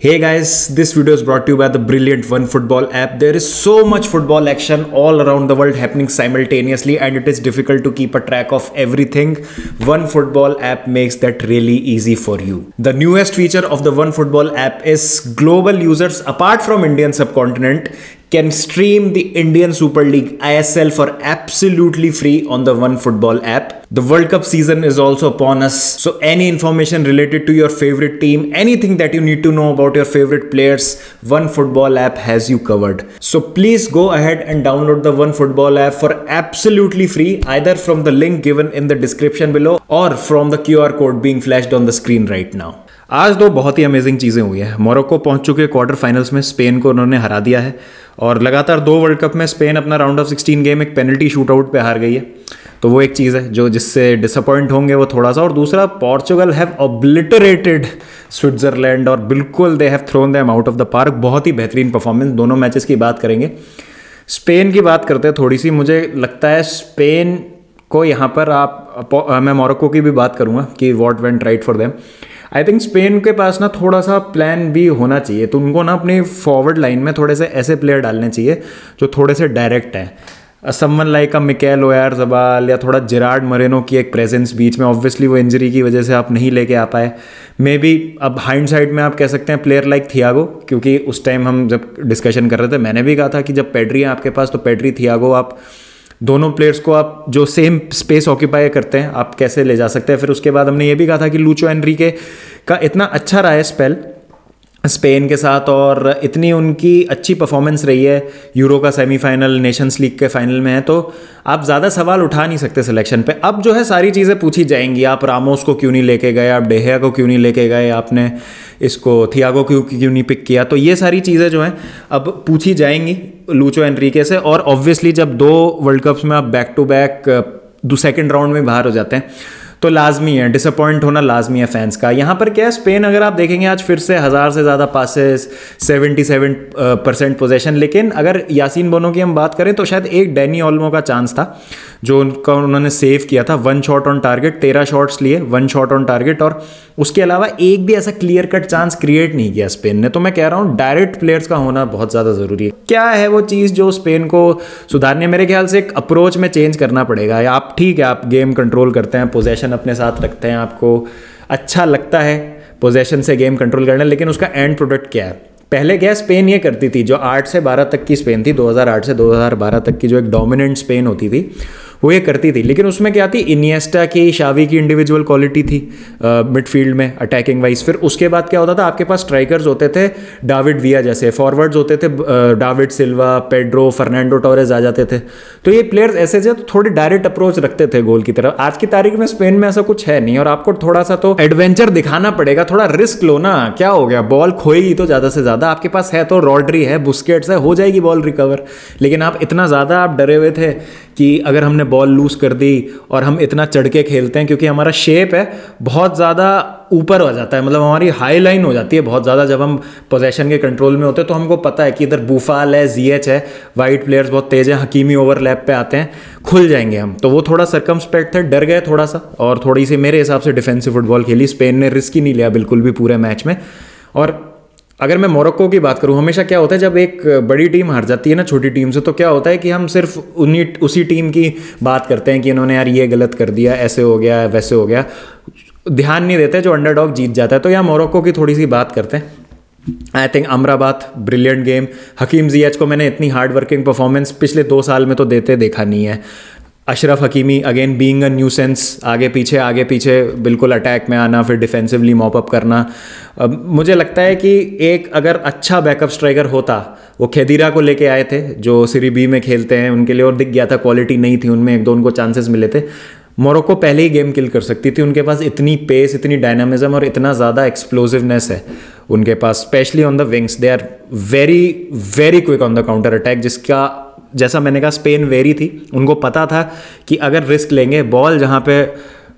Hey guys, this video is brought to you by the brilliant One Football app. There is so much football action all around the world happening simultaneously, and it is difficult to keep a track of everything. One Football app makes that really easy for you. The newest feature of the One Football app is global users apart from Indian subcontinent can stream the Indian Super League ISL for absolutely free on the One Football app. The World Cup season is also upon us, so any information related to your favorite team, anything that you need to know about your favorite players, One Football app has you covered. So please go ahead and download the One Football app for absolutely free, either from the link given in the description below or from the QR code being flashed on the screen right now. आज दो बहुत ही amazing चीज़ें हुई हैं। Morocco पहुँच चुके quarter finals में, Spain को उन्होंने हरा दिया है। और लगातार दो वर्ल्ड कप में स्पेन अपना राउंड ऑफ़ 16 गेम एक पेनल्टी शूट आउट पे हार गई है। तो वो एक चीज़ है जो जिससे डिसअपॉइंट होंगे वो थोड़ा सा। और दूसरा पोर्चुगल हैव ऑब्लिटरेटेड स्विट्जरलैंड और बिल्कुल they have thrown them out of the park बहुत ही बेहतरीन परफॉर्मेंस दोनों मैचेस की बात करेंगे। स्पेन की बात करते हैं थोड़ी सी। मुझे लगता है स्पेन को यहाँ पर आप, मैं मोरक्को की भी बात करूँगा कि what went right for them I think Spain के पास ना थोड़ा सा प्लान भी होना चाहिए। तो उनको ना अपनी फॉरवर्ड लाइन में थोड़े से ऐसे प्लेयर डालने चाहिए, जो थोड़े से डायरेक्ट हैं। Someone like a Mikel Oyarzabal या थोड़ा जिराड मरेनो की एक प्रेजेंस बीच में। ऑब्वियसली वो इंजरी की वजह से आप नहीं लेके आ पाए। मे बी अब हाइंड साइड में आप कह सकते हैं प्लेयर लाइक थियागो क्योंकि उस टाइम हम जब डिस्कशन कर रहे थे, मैंने भी कहा था कि जब पेड्री है आपके पास तो पेड्री थियागो आप दोनों प्लेयर्स को आप जो सेम स्पेस ऑक्यूपाई करते हैं, आप कैसे ले जा सकते हैं? फिर उसके बाद हमने ये भी कहा था कि लूचो एनरी का इतना अच्छा रहा है स्पेल स्पेन के साथ और इतनी उनकी अच्छी परफॉर्मेंस रही है। यूरो का सेमीफाइनल नेशंस लीग के फाइनल में है तो आप ज़्यादा सवाल उठा नहीं सकते सिलेक्शन पे। अब जो है सारी चीज़ें पूछी जाएँगी। आप रामोस को क्यों नहीं लेके गए? आप डेहिया को क्यों नहीं लेके गए? आपने इसको थियागो क्यों क्यों नहीं पिक किया? तो ये सारी चीज़ें जो हैं अब पूछी जाएँगी लूचो एनरीके से। और ऑब्वियसली जब दो वर्ल्ड कप्स में आप बैक टू बैक दो सेकेंड राउंड में बाहर हो जाते हैं तो लाजमी है डिसअपॉइंट होना लाजमी है फैंस का। यहाँ पर क्या है स्पेन अगर आप देखेंगे आज फिर से हज़ार से ज़्यादा passes seventy seven percent possession लेकिन अगर यासीन बोनो की हम बात करें तो शायद एक डैनी ऑलमो का चांस था। जो उनका उन्होंने सेव किया था वन शॉट ऑन टारगेट तेरह शॉट्स लिए वन शॉट ऑन टारगेट और उसके अलावा एक भी ऐसा क्लियर कट चांस क्रिएट नहीं किया स्पेन ने। तो मैं कह रहा हूँ डायरेक्ट प्लेयर्स का होना बहुत ज़्यादा ज़रूरी है। क्या है वो चीज़ जो स्पेन को सुधारने मेरे ख्याल से एक अप्रोच में चेंज करना पड़ेगा। आप ठीक है, आप गेम कंट्रोल करते हैं पोजेशन अपने साथ रखते हैं, आपको अच्छा लगता है पोजेशन से गेम कंट्रोल करना, लेकिन उसका एंड प्रोडक्ट क्या है? पहले क्या स्पेन ये करती थी, जो आठ से बारह तक की स्पेन थी 2008 से 2012 तक की जो एक डोमिनेंट स्पेन होती थी वो ये करती थी। लेकिन उसमें क्या थी? इनियस्टा की शावी की इंडिविजुअल क्वालिटी थी मिडफील्ड में अटैकिंग वाइज फिर उसके बाद क्या होता था? आपके पास स्ट्राइकर्स होते थे डाविड विया जैसे फॉरवर्ड्स होते थे David Silva Pedro Fernando Torres आ जाते थे। तो ये प्लेयर्स ऐसे थे तो थोड़ी डायरेक्ट अप्रोच रखते थे गोल की तरफ़ आज की तारीख में स्पेन में ऐसा कुछ है नहीं और आपको थोड़ा सा तो एडवेंचर दिखाना पड़ेगा। थोड़ा रिस्क लो ना, क्या हो गया? बॉल खोएगी तो ज़्यादा से ज़्यादा। आपके पास है तो रॉड्री है बुस्केट्स है, हो जाएगी बॉल रिकवर लेकिन आप इतना ज़्यादा आप डरे हुए थे कि अगर हमने बॉल लूज़ कर दी और हम इतना चढ़ के खेलते हैं, क्योंकि हमारा शेप है, बहुत ज़्यादा ऊपर हो जाता है। मतलब हमारी हाई लाइन हो जाती है बहुत ज़्यादा। जब हम पोजेशन के कंट्रोल में होते हैं तो हमको पता है कि इधर बूफाल है जी एच है वाइट प्लेयर्स बहुत तेज़ है हकीमी ओवरलैप पे आते हैं, खुल जाएँगे हम। तो वो थोड़ा सरकमस्पेक्ट थे डर गए थोड़ा सा और थोड़ी सी मेरे हिसाब से डिफेंसिव फुटबॉल खेली। स्पेन ने रिस्क ही नहीं लिया बिल्कुल भी पूरे मैच में। और अगर मैं मोरक्को की बात करूँ, हमेशा क्या होता है, जब एक बड़ी टीम हार जाती है ना, छोटी टीम से तो क्या होता है कि हम सिर्फ़ उन्हीं, उसी टीम की बात करते हैं कि इन्होंने यार ये गलत कर दिया, ऐसे हो गया, वैसे हो गया। ध्यान नहीं देते, जो अंडरडॉग जीत जाता है तो यहाँ मोरक्को की थोड़ी सी बात करते हैं। I think Amrabat brilliant game Hakim ji को मैंने इतनी हार्ड वर्किंग परफॉर्मेंस पिछले दो साल में तो देते देखा नहीं है। Achraf Hakimi again being a nuisance आगे पीछे आगे पीछे, बिल्कुल अटैक में आना, फिर डिफेंसिवली मॉपअप करना। अब मुझे लगता है कि एक अगर अच्छा बैकअप स्ट्राइकर होता, वो खेदीरा को लेके आए थे, जो सीरी बी में खेलते हैं, उनके लिए और दिख गया था क्वालिटी नहीं थी उनमें, एक दो उनको चांसेस मिले थे। मोरक्को पहले ही गेम किल कर सकती थी, उनके पास इतनी पेस इतनी डायनामिज्म और इतना ज़्यादा एक्सप्लोजिवनेस है उनके पास specially on the wings they are very very quick on the counter attack जिसका जैसा मैंने कहा स्पेन वेरी थी। उनको पता था कि अगर रिस्क लेंगे बॉल जहाँ पे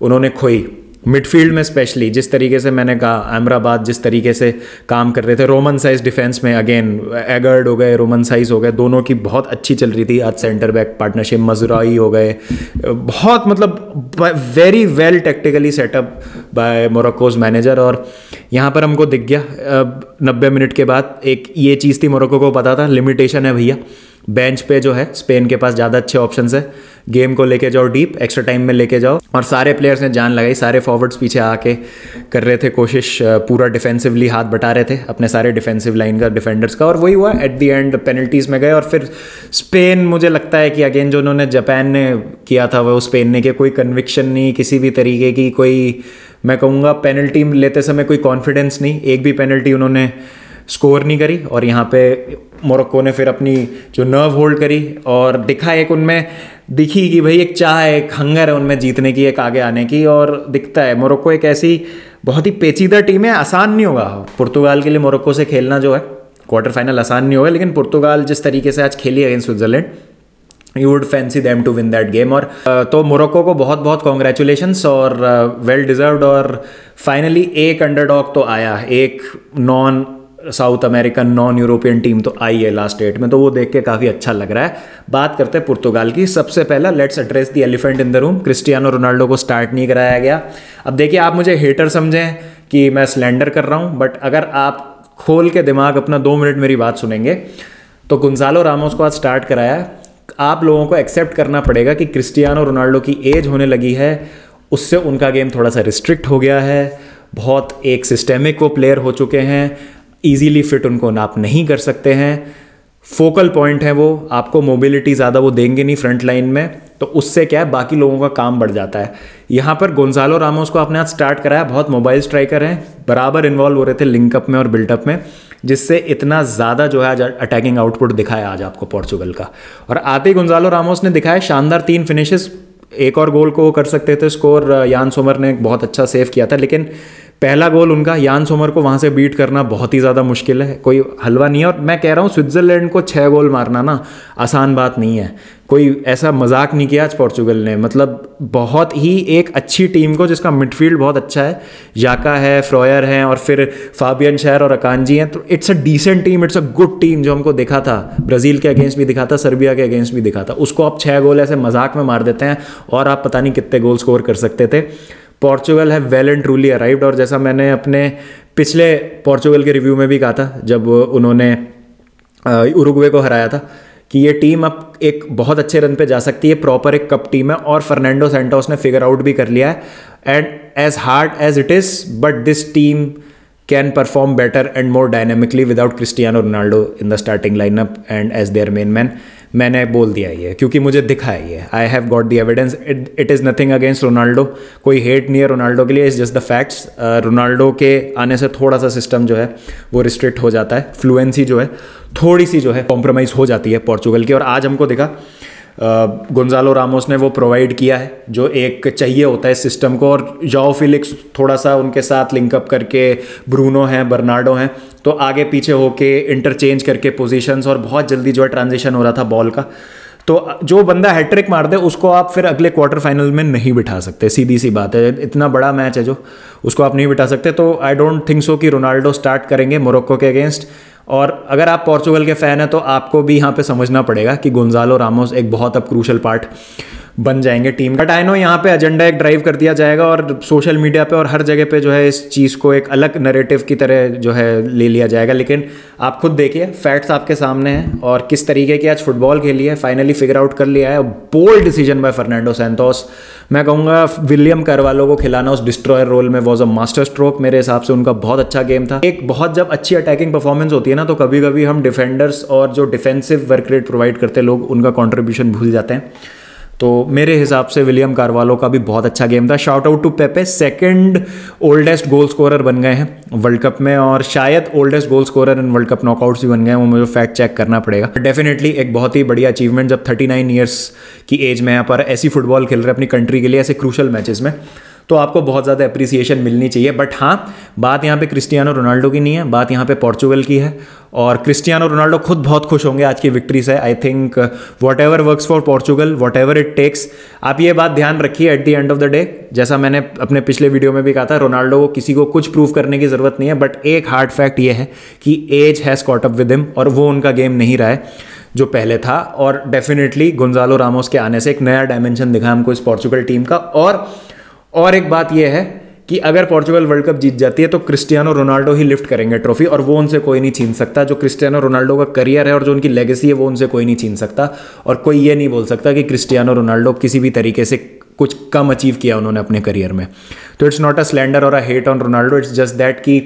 उन्होंने खोई मिडफील्ड में स्पेशली जिस तरीके से मैंने कहा अहमराबाद जिस तरीके से काम कर रहे थे रोमन साइज़ डिफेंस में अगेन एगर्ड हो गए रोमन साइज़ हो गए, दोनों की बहुत अच्छी चल रही थी। आज सेंटर बैक पार्टनरशिप मजुराई हो गए। बहुत मतलब very well tactically set up by Morocco's manager और यहाँ पर हमको दिख गया। नब्बे मिनट के बाद एक ये चीज़ थी मोरक्को को पता था लिमिटेशन है भैया। बेंच पे जो है, स्पेन के पास ज़्यादा अच्छे ऑप्शन है। गेम को लेके जाओ डीप एक्स्ट्रा टाइम में लेके जाओ। और सारे प्लेयर्स ने जान लगाई, सारे फॉरवर्ड्स पीछे आके कर रहे थे कोशिश, पूरा डिफेंसिवली हाथ बटा रहे थे अपने सारे डिफेंसिव लाइन का डिफेंडर्स का। और वही हुआ एट दी एंड पेनल्टीज में गए। और फिर स्पेन, मुझे लगता है कि अगेन जो उन्होंने जापान ने किया था, वो स्पेन ने किया। कोई कन्विक्शन नहीं, किसी भी तरीके की कोई, मैं कहूँगा पेनल्टी लेते समय कोई कॉन्फिडेंस नहीं। एक भी पेनल्टी उन्होंने स्कोर नहीं करी और यहाँ पे मोरक्को ने फिर अपनी जो नर्व होल्ड करी और दिखा एक उनमें, दिखी कि भाई एक चाह है एक हंगर है उनमें जीतने की, एक आगे आने की और दिखता है। मोरक्को एक ऐसी बहुत ही पेचीदा टीम है, आसान नहीं होगा। पुर्तगाल के लिए मोरक्को से खेलना जो है क्वार्टर फाइनल आसान नहीं होगा, लेकिन पुर्तगाल जिस तरीके से आज खेली against Switzerland you would fancy them to win that game और तो मोरक्को को बहुत बहुत कॉन्ग्रेचुलेशन और वेल डिजर्व और फाइनली एक अंडरडॉग तो आया, एक non South American non European team तो आई है लास्ट डेट में तो वो देख के काफ़ी अच्छा लग रहा है। बात करते हैं पुर्तगाल की। सबसे पहला let's address the elephant in the room Cristiano Ronaldo को स्टार्ट नहीं कराया गया। अब देखिए, आप मुझे हेटर समझें कि मैं स्लेंडर कर रहा हूँ बट अगर आप खोल के दिमाग अपना दो मिनट मेरी बात सुनेंगे तो गुंजालो रामोस को आज स्टार्ट कराया आप लोगों को एक्सेप्ट करना पड़ेगा कि क्रिस्टियानो रोनाल्डो की एज होने लगी है। उससे उनका गेम थोड़ा सा रिस्ट्रिक्ट हो गया है। बहुत एक सिस्टेमिक वो प्लेयर हो चुके हैं। ईजीली फिट उनको आप नहीं कर सकते हैं। फोकल पॉइंट है वो, आपको मोबिलिटी ज़्यादा वो देंगे नहीं फ्रंट लाइन में तो उससे क्या है, बाकी लोगों का काम बढ़ जाता है। यहाँ पर गोंजालो रामोस को आपने आज स्टार्ट कराया, बहुत मोबाइल स्ट्राइकर हैं, बराबर इन्वॉल्व हो रहे थे लिंकअप में और बिल्टअप में, जिससे इतना ज़्यादा जो है आज अटैकिंग आउटपुट दिखाया आज आपको पोर्चुगल का। और आते ही गोंजालो रामोस ने दिखाया, शानदार तीन फिनिशेस एक और गोल को कर सकते थे स्कोर यान सोमर ने बहुत अच्छा सेव किया था, लेकिन पहला गोल उनका यान सोमर को वहाँ से बीट करना बहुत ही ज़्यादा मुश्किल है। कोई हलवा नहीं है और मैं कह रहा हूँ, स्विट्ज़रलैंड को छः गोल मारना ना आसान बात नहीं है। कोई ऐसा मज़ाक नहीं किया आज पोर्चुगल ने। मतलब बहुत ही एक अच्छी टीम को जिसका मिडफील्ड बहुत अच्छा है। याका है, फ्रॉयर हैं और फिर फाबियन शहर और अकानजी हैं। तो it's a decent team it's a good team जो हमको दिखा था। ब्राज़ील के अगेंस्ट भी दिखा था, सर्बिया के अगेंस्ट भी दिखा था। उसको आप छः गोल ऐसे मज़ाक में मार देते हैं और आप पता नहीं कितने गोल स्कोर कर सकते थे। पोर्चुगल है वेल एंड ट्रूली अराइव्ड और जैसा मैंने अपने पिछले पोर्चुगल के रिव्यू में भी कहा था, जब उन्होंने उरुग्वे को हराया था, कि ये टीम अब एक बहुत अच्छे रन पे जा सकती है प्रॉपर एक कप टीम है, और फर्नांडो सेंटोस ने फिगर आउट भी कर लिया है and as hard as it is but this team can perform better and more dynamically without Cristiano Ronaldo in the starting lineup and as their main man मैंने बोल दिया ये, क्योंकि मुझे दिखा है ये। I have got the evidence it it is nothing against Ronaldo कोई हेट नहीं है रोनाल्डो के लिए. Is just the facts Ronaldo के आने से थोड़ा सा सिस्टम जो है, वो रिस्ट्रिक्ट हो जाता है. फ्लुएंसी जो है थोड़ी सी जो है कॉम्प्रोमाइज़ हो जाती है पोर्चुगल की. और आज हमको दिखा गुंजालो रामोस ने वो प्रोवाइड किया है, जो एक चाहिए होता है सिस्टम को, और जाओ फिलिक्स थोड़ा सा उनके साथ लिंकअप करके ब्रूनो हैं बर्नाडो हैं तो आगे पीछे होके इंटरचेंज करके पोजीशंस और बहुत जल्दी जो है ट्रांजिशन हो रहा था बॉल का। तो जो बंदा हैट्रिक मार दे उसको आप फिर अगले क्वार्टर फाइनल में नहीं बिठा सकते। सीधी सी बात है, इतना बड़ा मैच है जो, उसको आप नहीं बिठा सकते। तो आई डोंट थिंक सो कि रोनाल्डो स्टार्ट करेंगे मोरक्को के अगेंस्ट और अगर आप पोर्चुगल के फ़ैन हैं तो आपको भी यहाँ पे समझना पड़ेगा कि गुंजालो रामोस एक बहुत अब क्रूशल पार्ट बन जाएँगे टीम। बट आई नो यहाँ पे एजेंडा एक ड्राइव कर दिया जाएगा और सोशल मीडिया पे और हर जगह पे जो है इस चीज़ को एक अलग नरेटिव की तरह जो है ले लिया जाएगा। लेकिन आप खुद देखिए फैक्ट्स आपके सामने हैं और किस तरीके की आज फुटबॉल खेली है फाइनली फिगर आउट कर लिया है। Bold decision by Fernando Santos मैं कहूँगा विलियम करवालो को खिलाना उस डिस्ट्रॉयर रोल में वॉज़ अ मास्टर स्ट्रोक मेरे हिसाब से उनका बहुत अच्छा गेम था। एक बहुत जब अच्छी अटैकिंग परफॉर्मेंस होती है ना तो कभी कभी हम डिफेंडर्स और जो डिफेंसिव वर्क रेट प्रोवाइड करते लोग उनका कॉन्ट्रीब्यूशन भूल जाते हैं। तो मेरे हिसाब से विलियम कारवालो का भी बहुत अच्छा गेम था। Shout out to Pepe second oldest goal scorer बन गए हैं वर्ल्ड कप में और शायद oldest goal scorer in world cup knockouts भी बन गए हैं, वो मुझे फैक्ट चेक करना पड़ेगा। डेफिनेटली एक बहुत ही बढ़िया अचीवमेंट जब 39 ईयर्स की एज में यहाँ पर ऐसी फुटबॉल खेल रहे अपनी कंट्री के लिए ऐसे क्रूशल मैचेस में। तो आपको बहुत ज़्यादा अप्रिसिएशन मिलनी चाहिए। बट हाँ बात यहाँ पे क्रिस्टियानो रोनाल्डो की नहीं है, बात यहाँ पे पोर्चुगल की है। और क्रिस्टियानो रोनाल्डो खुद बहुत खुश होंगे आज की विक्ट्री से। I think whatever work for Portugal whatever it takes आप ये बात ध्यान रखिए at the end of the day जैसा मैंने अपने पिछले वीडियो में भी कहा था, रोनाल्डो को किसी को कुछ प्रूव करने की ज़रूरत नहीं है। बट एक हार्ड फैक्ट ये है कि age has caught up with him और वो उनका गेम नहीं रहा है, जो पहले था। और डेफिनेटली गुंजालो रामोस के आने से एक नया डायमेंशन दिखा हमको इस पोर्चुगल टीम का। और और एक बात यह है कि अगर पोर्चुगल वर्ल्ड कप जीत जाती है तो क्रिस्टियानो रोनाल्डो ही लिफ्ट करेंगे ट्रॉफी और वो उनसे कोई नहीं छीन सकता। जो क्रिस्टियानो रोनाल्डो का करियर है और जो उनकी लेगेसी है, वो उनसे कोई नहीं छीन सकता। और कोई ये नहीं बोल सकता कि क्रिस्टियानो रोनाल्डो किसी भी तरीके से कुछ कम अचीव किया उन्होंने अपने करियर में। तो इट्स नॉट अ स्लैंडर और a hate on Ronaldo it's just that कि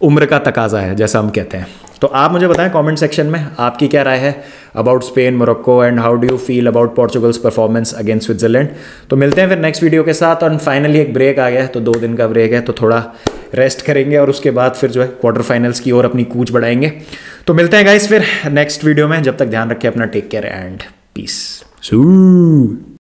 उम्र का तकाजा है, जैसा हम कहते हैं। तो आप मुझे बताएँ कमेंट सेक्शन में, आपकी क्या राय है about Spain Morocco and how do you feel about Portugal's performance against Switzerland तो मिलते हैं फिर नेक्स्ट वीडियो के साथ, और फाइनली एक ब्रेक आ गया है तो दो दिन का ब्रेक है तो थोड़ा रेस्ट करेंगे, और उसके बाद फिर जो है क्वार्टर फाइनल्स की ओर अपनी कूच बढ़ाएँगे। तो मिलते हैं गाइस फिर नेक्स्ट वीडियो में, जब तक ध्यान रखें अपना टेक केयर एंड पीस